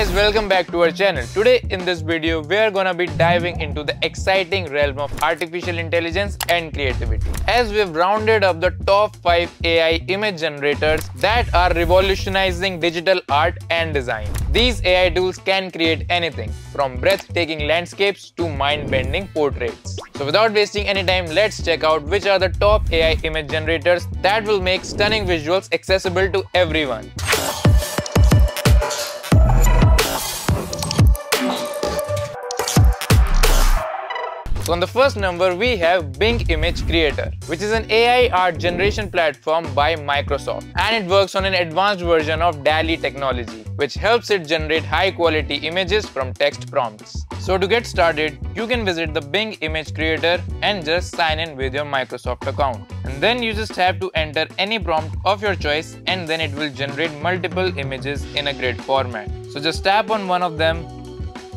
guys, welcome back to our channel. Today in this video, we are gonna be diving into the exciting realm of artificial intelligence and creativity. As we've rounded up the top 5 AI image generators that are revolutionizing digital art and design. These AI tools can create anything from breathtaking landscapes to mind-bending portraits. So without wasting any time, let's check out which are the top AI image generators that will make stunning visuals accessible to everyone. So on the first number, we have Bing Image Creator, which is an AI art generation platform by Microsoft. And it works on an advanced version of DALL-E technology, which helps it generate high quality images from text prompts. So to get started, you can visit the Bing Image Creator and just sign in with your Microsoft account. And then you just have to enter any prompt of your choice and then it will generate multiple images in a grid format. So just tap on one of them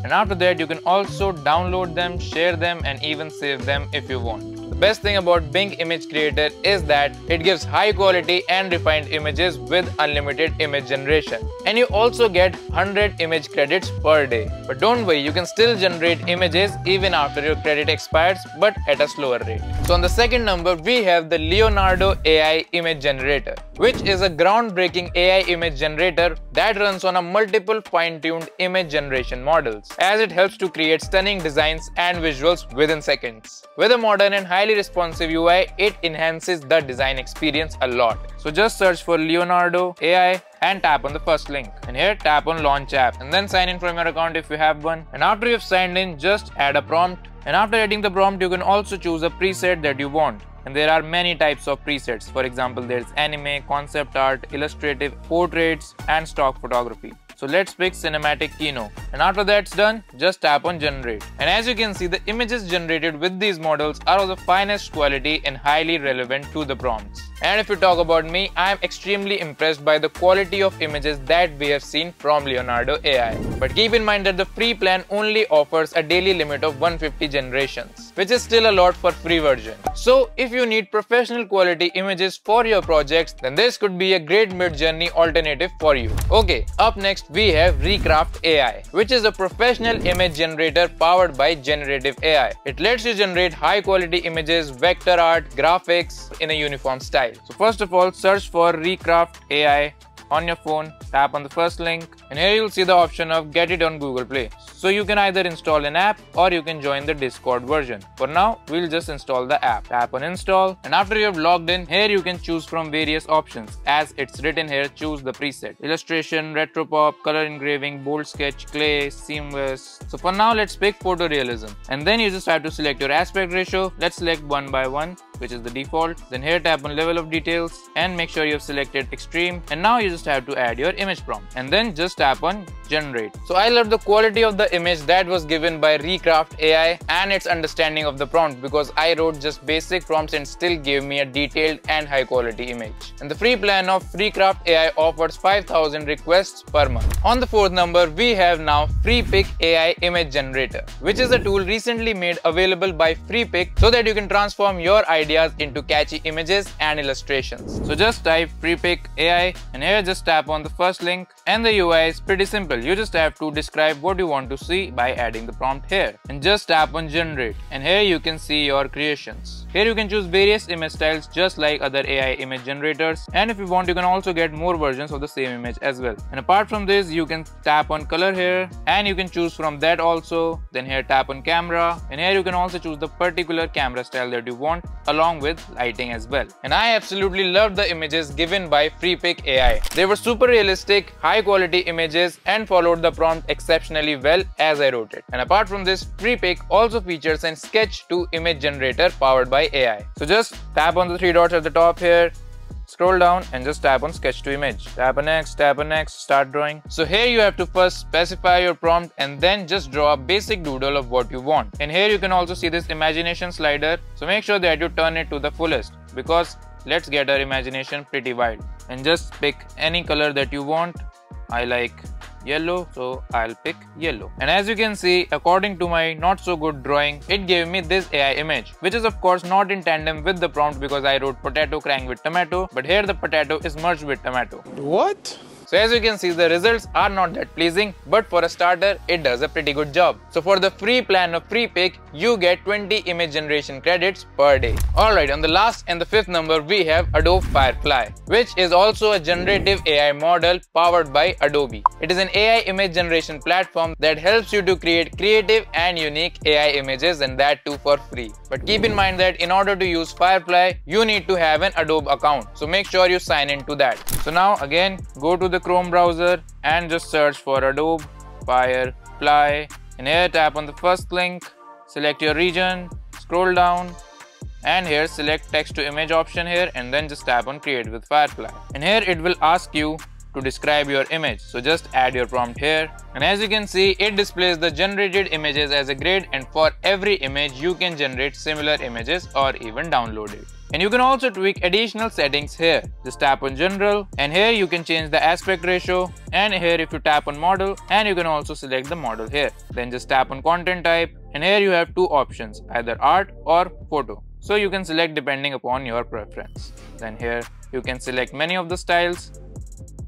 and after that you can also download them, share them and even save them if you want. The best thing about Bing Image Creator is that it gives high quality and refined images with unlimited image generation. And you also get 100 image credits per day. But don't worry, you can still generate images even after your credit expires but at a slower rate. So on the second number, we have the Leonardo AI Image Generator, which is a groundbreaking AI image generator that runs on a multiple fine-tuned image generation models, as it helps to create stunning designs and visuals within seconds. With a modern and highly responsive UI, it enhances the design experience a lot. So just search for Leonardo AI and tap on the first link. And here tap on launch app and then sign in from your account if you have one. And after you've signed in, just add a prompt. And after adding the prompt, you can also choose a preset that you want. And there are many types of presets. For example, there's anime, concept art, illustrative, portraits, and stock photography. So let's pick Cinematic Kino. And after that's done, just tap on generate. And as you can see, the images generated with these models are of the finest quality and highly relevant to the prompts. And if you talk about me, I am extremely impressed by the quality of images that we have seen from Leonardo AI. But keep in mind that the free plan only offers a daily limit of 150 generations, which is still a lot for free version. So if you need professional quality images for your projects, then this could be a great Midjourney alternative for you. Okay, up next we have Recraft AI, which is a professional image generator powered by generative AI. It lets you generate high quality images, vector art, graphics in a uniform style. So first of all, search for Recraft AI on your phone, tap on the first link and here you'll see the option of get it on Google Play. So you can either install an app or you can join the Discord version. For now, we'll just install the app. Tap on install and after you have logged in, here you can choose from various options. As it's written here, choose the preset. Illustration, retro pop, color engraving, bold sketch, clay, seamless. So for now, let's pick photorealism. And then you just have to select your aspect ratio. Let's select one by one which is the default. Then here tap on level of details and make sure you have selected extreme. And now you just have to add your image prompt and then just tap on generate. So I love the quality of the image that was given by Recraft AI and its understanding of the prompt because I wrote just basic prompts and still gave me a detailed and high quality image. And the free plan of Recraft AI offers 5000 requests per month. On the fourth number, we have now Freepik AI Image Generator, which is a tool recently made available by Freepik so that you can transform your ideas into catchy images and illustrations. So just type Freepik AI and here just tap on the first link and the UI is pretty simple. You just have to describe what you want to see by adding the prompt here and just tap on generate and here you can see your creations. Here you can choose various image styles just like other AI image generators and if you want you can also get more versions of the same image as well. And apart from this you can tap on color here and you can choose from that also then here tap on camera and here you can also choose the particular camera style that you want along with lighting as well. And I absolutely loved the images given by Freepik AI. They were super realistic, high quality images and followed the prompt exceptionally well as I wrote it. And apart from this, Freepik also features an sketch to image generator powered by AI. So just tap on the three dots at the top here Scroll down and just tap on sketch to image. Tap on next, tap on next, start drawing. So here you have to first specify your prompt and then just draw a basic doodle of what you want. And here you can also see this imagination slider. So make sure that you turn it to the fullest because let's get our imagination pretty wild. And just pick any color that you want. I like yellow so I'll pick yellow and as you can see according to my not so good drawing it gave me this AI image which is of course not in tandem with the prompt because I wrote potato crying with tomato but here the potato is merged with tomato. What? So as you can see, the results are not that pleasing, but for a starter, it does a pretty good job. So for the free plan of Freepik, you get 20 image generation credits per day. Alright, on the last and the fifth number, we have Adobe Firefly, which is also a generative AI model powered by Adobe. It is an AI image generation platform that helps you to create creative and unique AI images and that too for free. But keep in mind that in order to use Firefly, you need to have an Adobe account. So make sure you sign into that. So now again, go to the Chrome browser and just search for Adobe Firefly. And here tap on the first link, select your region, scroll down and here select text to image option here and then just tap on create with Firefly. And here it will ask you to describe your image. So just add your prompt here. And as you can see, it displays the generated images as a grid and for every image you can generate similar images or even download it. And you can also tweak additional settings here. Just tap on general and here you can change the aspect ratio and here if you tap on model and you can also select the model here. Then just tap on content type and here you have two options either art or photo. So you can select depending upon your preference. Then here you can select many of the styles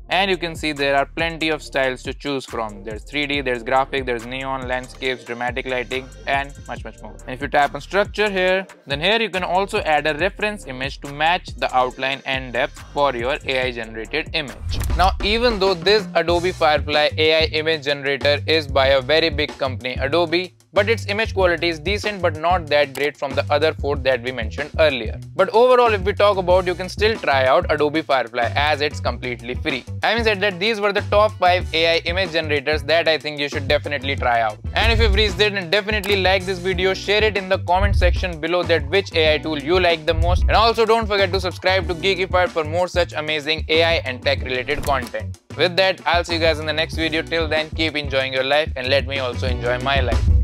and you can see there are plenty of styles to choose from. There's 3d there's graphic there's neon landscapes dramatic lighting and much much more. And if you tap on structure here then here you can also add a reference image to match the outline and depth for your ai generated image. Now even though this adobe firefly ai image generator is by a very big company adobe but its image quality is decent but not that great from the other four that we mentioned earlier. But overall if we talk about you can still try out Adobe Firefly as it's completely free. Having said that these were the top 5 AI image generators that I think you should definitely try out. And if you've reached it definitely like this video share it in the comment section below that which AI tool you like the most and also don't forget to subscribe to Geekified for more such amazing AI and tech related content. With that, I'll see you guys in the next video. Till then, keep enjoying your life and let me also enjoy my life.